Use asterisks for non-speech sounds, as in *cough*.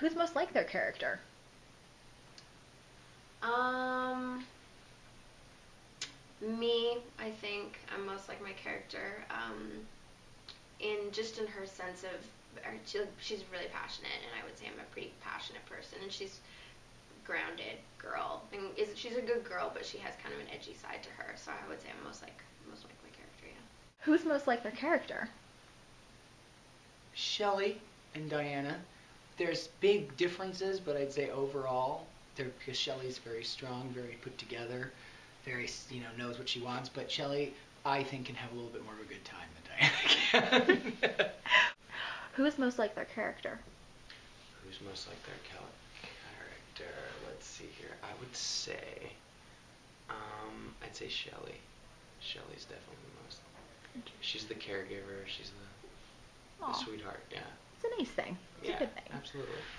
Who's most like their character? Um, me, I think I'm most like my character. Um, in just in her sense of, she, she's really passionate, and I would say I'm a pretty passionate person, and she's grounded girl, and is she's a good girl, but she has kind of an edgy side to her. So I would say I'm most like most like my character. Yeah. Who's most like their character? Shelley and Diana. There's big differences, but I'd say overall, they're because Shelley's very strong, very put together, very you know knows what she wants. But Shelley, I think, can have a little bit more of a good time than Diana *laughs* can. Who is most like their character? Who's most like their cal- character? Let's see here. I would say, um, I'd say Shelley. Shelley's definitely the most. She's the caregiver. She's the, the sweetheart. Yeah. it's a nice thing. It's yeah. a good thing. Absolutely.